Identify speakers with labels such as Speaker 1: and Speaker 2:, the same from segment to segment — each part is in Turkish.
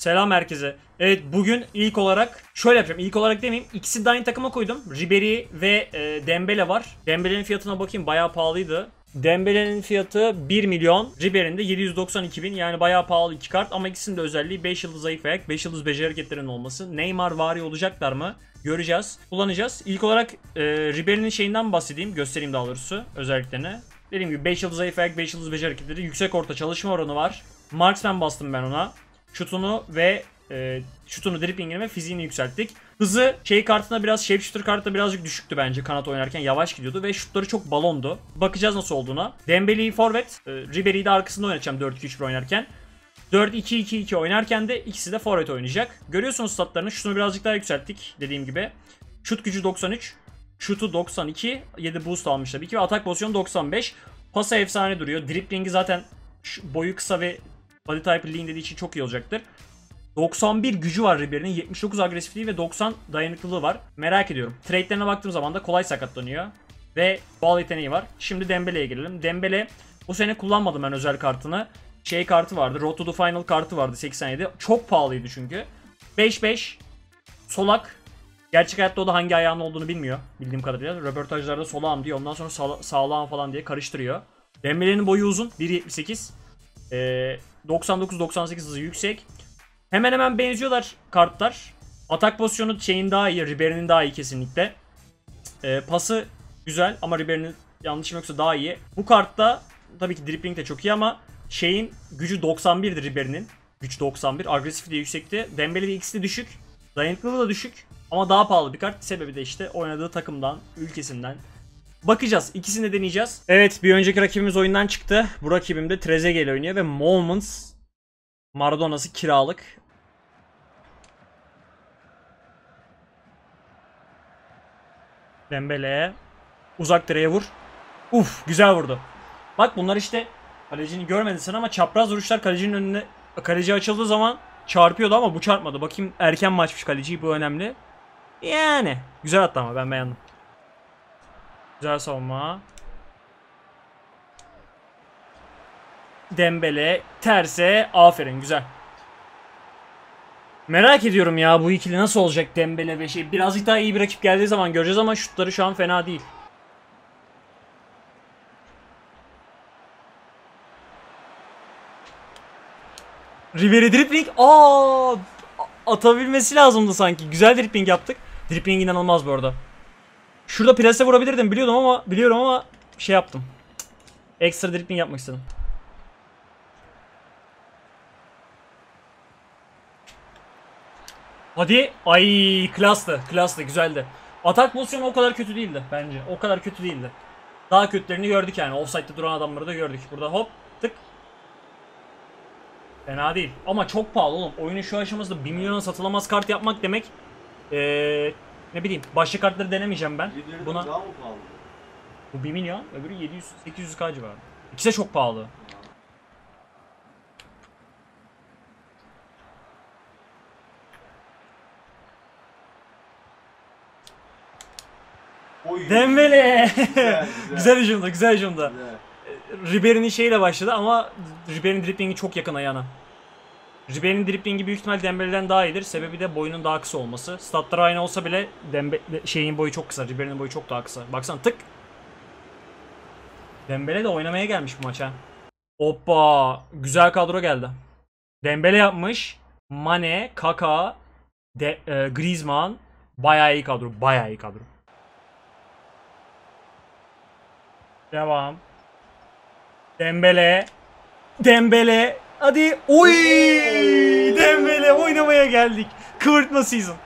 Speaker 1: Selam herkese. Evet bugün ilk olarak şöyle yapacağım. İlk olarak demeyeyim. İkisi de aynı takıma koydum. Ribery ve e, Dembele var. Dembele'nin fiyatına bakayım bayağı pahalıydı. Dembele'nin fiyatı 1 milyon. Ribery'nin de 792 bin. Yani bayağı pahalı iki kart ama ikisinin de özelliği 5 yıldız zayıf ayak, 5 yıldız beceri hareketlerinin olması. Neymar vari olacaklar mı? Göreceğiz. Kullanacağız. İlk olarak e, Ribery'nin şeyinden bahsedeyim. Göstereyim daha doğrusu özelliklerini. Dediğim gibi 5 yıldız zayıf ayak, 5 yıldız beceri hareketleri, yüksek orta çalışma oranı var. Marksman bastım ben ona. Şutunu ve e, şutunu, driplingini ve fiziğini yükselttik. Hızı şey kartına biraz, shape shooter kartına birazcık düşüktü bence kanat oynarken. Yavaş gidiyordu ve şutları çok balondu. Bakacağız nasıl olduğuna. Dembele'yi forvet, e, Ribery'i de arkasında oynatacağım 4-2-3-1 oynarken. 4-2-2-2 oynarken de ikisi de forvet oynayacak. Görüyorsunuz statlarını. Şutunu birazcık daha yükselttik dediğim gibi. Şut gücü 93. Şutu 92. 7 boost almış tabii ki. Ve atak pozisyonu 95. Pası efsane duruyor. Driplingi zaten boyu kısa ve body type lean dediği için çok iyi olacaktır. 91 gücü var Ribery'nin, 79 agresifliği ve 90 dayanıklılığı var. Merak ediyorum. Trade'lerine baktığım zaman da kolay sakatlanıyor. Ve bal yeteneği var. Şimdi Dembele'ye gelelim. Dembele bu sene kullanmadım ben özel kartını. Şey kartı vardı. Road to the Final kartı vardı 87. Çok pahalıydı çünkü. 5-5 solak. Gerçek hayatta o da hangi ayağının olduğunu bilmiyor bildiğim kadarıyla. Röportajlarda solağım diyor. Ondan sonra sağ, sağlağım falan diye karıştırıyor. Dembele'nin boyu uzun. 1.78. Ee, 99-98 hızı yüksek. Hemen hemen benziyorlar kartlar. Atak pozisyonu şeyin daha iyi. Ribery'nin daha iyi kesinlikle. Ee, pası güzel ama Ribery'nin yanlışım yoksa daha iyi. Bu kartta tabii ki dribbling de çok iyi ama şeyin gücü 91'dir Ribery'nin. Güç 91. Agresif de yüksekti. Dembele de ikisi de düşük. Dayanıklılığı da düşük. Ama daha pahalı bir kart. Sebebi de işte oynadığı takımdan, ülkesinden. Bakacağız. İkisini de deneyeceğiz. Evet bir önceki rakibimiz oyundan çıktı. Bu rakibim de Trezeguet oynuyor ve Moments Maradona'sı kiralık. Dembele uzak direğe vur. Uf güzel vurdu. Bak bunlar işte kalecini görmedin sen ama çapraz vuruşlar kalecinin önüne kaleci açıldığı zaman çarpıyordu ama bu çarpmadı. Bakayım erken maçmış kaleci bu önemli. Yani güzel attı ama ben beğendim. Güzel savunma. Dembele, terse, aferin güzel. Merak ediyorum ya bu ikili nasıl olacak Dembele ve şey. Birazcık daha iyi bir rakip geldiği zaman göreceğiz ama şutları şu an fena değil. Ribery dribbling. Aa! Atabilmesi lazımdı sanki. Güzel dribbling yaptık. Dribbling inanılmaz bu arada. Şurada plase vurabilirdim biliyordum ama biliyorum ama şey yaptım. Ekstra dribbling yapmak istedim. Hadi. Ay klastı. Klastı. Güzeldi. Atak pozisyonu o kadar kötü değildi bence. O kadar kötü değildi. Daha kötülerini gördük yani. Offside'de duran adamları da gördük. Burada hop tık. Fena değil. Ama çok pahalı oğlum. Oyunun şu aşamasında 1 milyona satılamaz kart yapmak demek. Ee, ne bileyim. Başka kartları denemeyeceğim ben.
Speaker 2: Buna... Daha mı pahalı?
Speaker 1: bu 1 milyon, öbürü 700 800 k civarı. İkisi de çok pahalı.
Speaker 2: Oy.
Speaker 1: Dembele.
Speaker 2: Güzel, güzel.
Speaker 1: hücumda, güzel hücumda. Ribery'nin şeyiyle başladı ama Ribery'nin driplingi çok yakın ayağına. Ribery'nin driplingi büyük ihtimal Dembele'den daha iyidir. Sebebi de boyunun daha kısa olması. Statları aynı olsa bile Dembe şeyin boyu çok kısa. Ribery'nin boyu çok daha kısa. Baksana tık. Dembele de oynamaya gelmiş bu maça. Hoppa. Güzel kadro geldi. Dembele yapmış. Mane, Kaka, De, e, Griezmann. Bayağı iyi kadro. Bayağı iyi kadro. Devam. Dembele. Dembele. Hadi. Oy! Dembele oynamaya geldik. Kıvırtma season.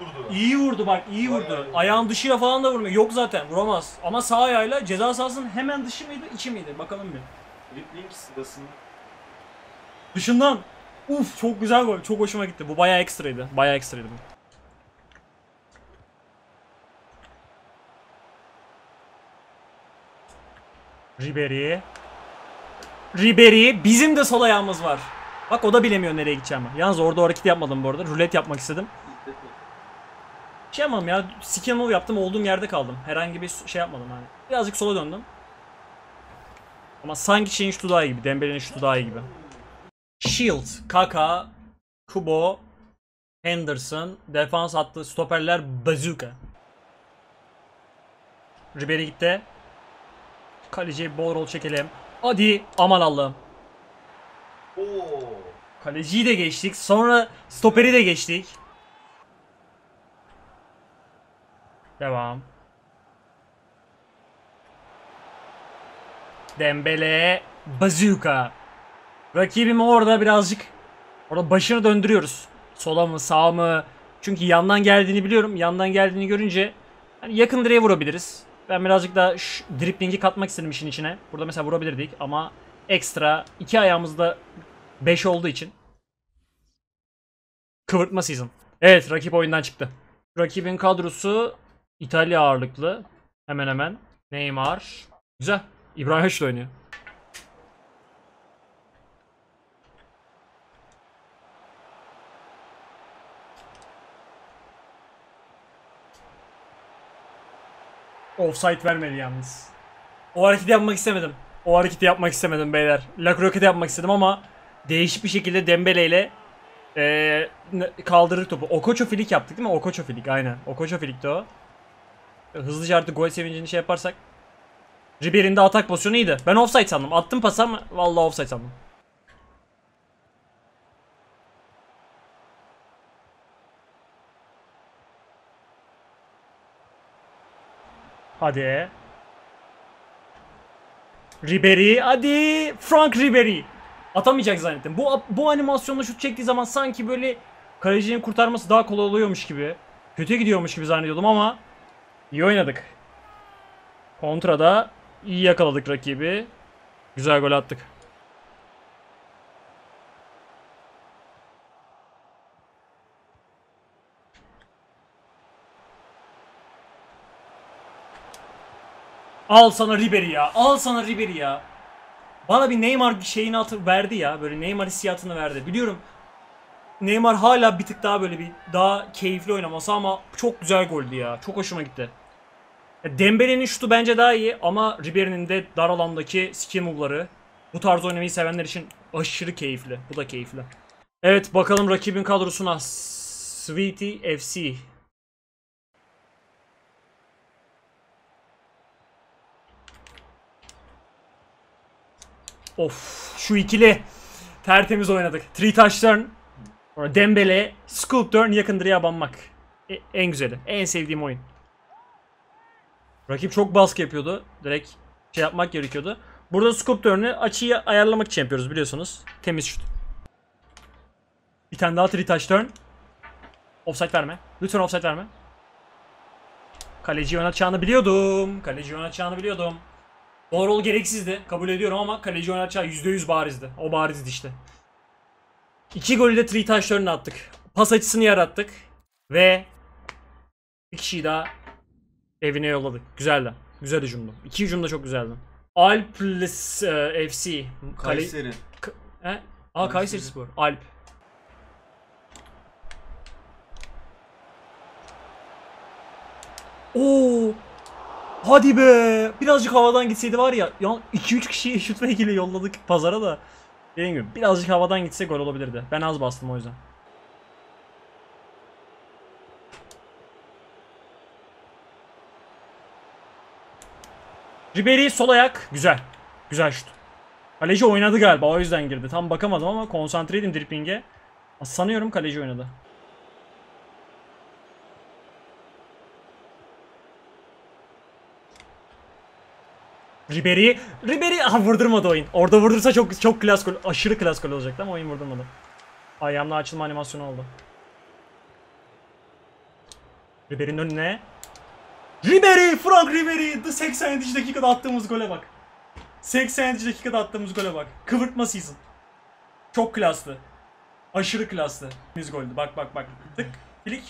Speaker 2: Durdu.
Speaker 1: İyi vurdu bak iyi vurdu. Ayağın dışıyla falan da vurmuyor. Yok zaten vuramaz. Ama sağ ayağıyla ceza sahasının hemen dışı mıydı içi miydi? Bakalım bir.
Speaker 2: Rippling sırasında
Speaker 1: Dışından. Uf çok güzel gol. Çok hoşuma gitti. Bu bayağı ekstraydı. Bayağı ekstraydı bu. Ribery. Ribery. Bizim de sol ayağımız var. Bak o da bilemiyor nereye gideceğimi. Yalnız orada o hareketi yapmadım bu arada. Rulet yapmak istedim. Şey yapmadım ya. Skill move yaptım. Olduğum yerde kaldım. Herhangi bir şey yapmadım hani. Birazcık sola döndüm. Ama sanki şeyin şutu daha iyi gibi. Dembele'nin şutu daha iyi gibi. Shield, Kaka, Kubo, Henderson, defans hattı, stoperler Bazooka. Ribery gitti. Kaleciye bol rol çekelim. Hadi aman Allah'ım. Kaleciyi de geçtik. Sonra stoperi de geçtik. Devam. Dembele, Bazooka. Rakibimi orada birazcık orada başını döndürüyoruz. Sola mı, sağa mı? Çünkü yandan geldiğini biliyorum. Yandan geldiğini görünce hani yakın direğe vurabiliriz. Ben birazcık daha driplingi katmak istedim işin içine. Burada mesela vurabilirdik ama ekstra iki ayağımızda 5 olduğu için kıvırtma season. Evet rakip oyundan çıktı. Rakibin kadrosu İtalya ağırlıklı. Hemen hemen. Neymar. Güzel. İbrahimovic de oynuyor. Offside vermedi yalnız. O hareketi yapmak istemedim. O hareketi yapmak istemedim beyler. La Croquette yapmak istedim ama değişik bir şekilde Dembele ile ee, kaldırdık topu. Okoço filik yaptık değil mi? Okoço filik aynen. Okoço filikti o. Hızlıca artık gol sevincini şey yaparsak. Ribery'nin de atak pozisyonu iyiydi. Ben offside sandım. Attım pas ama vallahi offside sandım. Hadi. Ribery hadi Frank Ribery. Atamayacak zannettim. Bu bu animasyonla şut çektiği zaman sanki böyle kalecinin kurtarması daha kolay oluyormuş gibi. Kötü gidiyormuş gibi zannediyordum ama iyi oynadık. Kontrada iyi yakaladık rakibi. Güzel gol attık. Al sana Ribery ya. Al sana Ribery ya. Bana bir Neymar şeyini atı verdi ya. Böyle Neymar hissiyatını verdi. Biliyorum Neymar hala bir tık daha böyle bir daha keyifli oynaması ama çok güzel goldü ya. Çok hoşuma gitti. Ya Dembele'nin şutu bence daha iyi ama Ribery'nin de dar alandaki skill move'ları bu tarz oynamayı sevenler için aşırı keyifli. Bu da keyifli. Evet bakalım rakibin kadrosuna. Sweetie FC. Of şu ikili tertemiz oynadık. Three touchdown. Sonra Dembele, scoop turn, yakın direğe. E- en güzeli. En sevdiğim oyun. Rakip çok baskı yapıyordu. Direkt şey yapmak gerekiyordu. Burada scoop turn'ü açıyı ayarlamak için yapıyoruz biliyorsunuz. Temiz şut. Bir tane daha three touch turn. Offside verme. Lütfen offside verme. Kaleci oynatacağını biliyordum. Kaleci oynatacağını biliyordum. Doğru gereksizdi. Kabul ediyorum ama kaleci oynatacağı %100 barizdi. O barizdi işte. İki golü de three touch turn'le attık. Pas açısını yarattık. Ve bir kişiyi daha evine yolladık. Güzeldi. Güzel hücumdu. İki hücum da çok güzeldi. Alples e, FC. Kale...
Speaker 2: Kayseri.
Speaker 1: K- He? Aa Kayseri Spor. Alp. Oo! Hadi be! Birazcık havadan gitseydi var ya. Ya 2-3 kişiyi şut ve ikili yolladık pazara da. Dediğim gibi birazcık havadan gitse gol olabilirdi. Ben az bastım o yüzden. Ribery sol ayak. Güzel. Güzel şut. Kaleci oynadı galiba o yüzden girdi. Tam bakamadım ama konsantreydim dripling'e. Sanıyorum kaleci oynadı. Ribery, Ribery ah vurdurmadı oyun. Orada vurdursa çok çok klas gol, aşırı klas gol olacaktı ama oyun vurdurmadı. Ayağımla açılma animasyonu oldu. Ribery'nin önüne. Ribery, Frank Ribery, the 87. dakikada attığımız gole bak. 87. dakikada attığımız gole bak. Kıvırtma season. Çok klaslı. Aşırı klaslı. Biz goldü. Bak bak bak. Tık. Flick.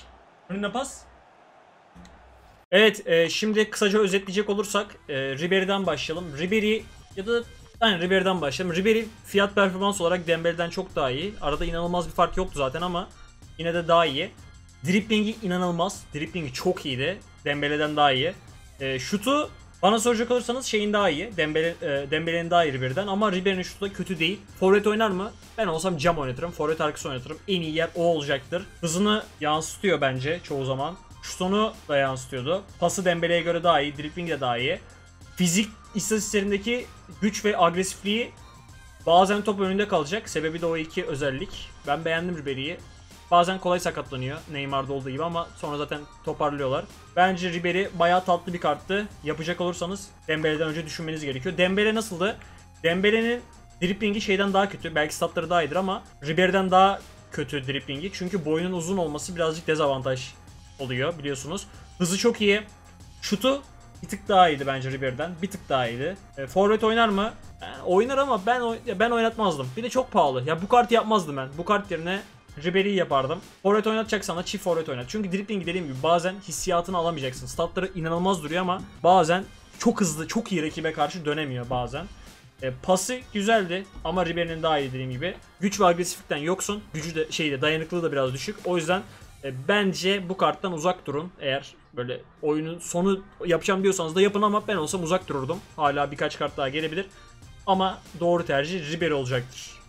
Speaker 1: Önüne pas. Evet e, şimdi kısaca özetleyecek olursak e, Ribery'den başlayalım. Ribery ya da aynen Ribery'den başlayalım. Ribery fiyat performans olarak Dembele'den çok daha iyi. Arada inanılmaz bir fark yoktu zaten ama yine de daha iyi. Dripling'i inanılmaz. Driplingi çok iyiydi. Dembele'den daha iyi. E, şutu Bana soracak olursanız şeyin daha iyi. Dembele, e, Dembele'nin daha iyi Ribery'den ama Ribery'nin şutu da kötü değil. Forvet oynar mı? Ben olsam cam oynatırım. Forvet arkası oynatırım. En iyi yer o olacaktır. Hızını yansıtıyor bence çoğu zaman. Şutunu da yansıtıyordu. Pası Dembele'ye göre daha iyi. Dribbling de daha iyi. Fizik istatistiklerindeki güç ve agresifliği bazen top önünde kalacak. Sebebi de o iki özellik. Ben beğendim Ribery'i. Bazen kolay sakatlanıyor Neymar'da olduğu gibi ama sonra zaten toparlıyorlar. Bence Ribery bayağı tatlı bir karttı. Yapacak olursanız Dembele'den önce düşünmeniz gerekiyor. Dembele nasıldı? Dembele'nin driplingi şeyden daha kötü. Belki statları daha iyidir ama Ribery'den daha kötü driplingi. Çünkü boyunun uzun olması birazcık dezavantaj oluyor biliyorsunuz. Hızı çok iyi. Şutu bir tık daha iyiydi bence Ribery'den. Bir tık daha iyiydi. E, forvet oynar mı? E, oynar ama ben ben oynatmazdım. Bir de çok pahalı. Ya bu kart yapmazdım ben. Bu kart yerine Ribery'i yapardım. Forvet oynatacaksan da çift forvet oynat. Çünkü dribling dediğim gibi bazen hissiyatını alamayacaksın. Statları inanılmaz duruyor ama bazen çok hızlı, çok iyi rakibe karşı dönemiyor bazen. E, pası güzeldi ama Ribery'nin daha iyi dediğim gibi. Güç ve agresiflikten yoksun. Gücü de şeyde dayanıklılığı da biraz düşük. O yüzden e, bence bu karttan uzak durun. Eğer böyle oyunun sonu yapacağım diyorsanız da yapın ama ben olsam uzak dururdum. Hala birkaç kart daha gelebilir. Ama doğru tercih Ribery olacaktır.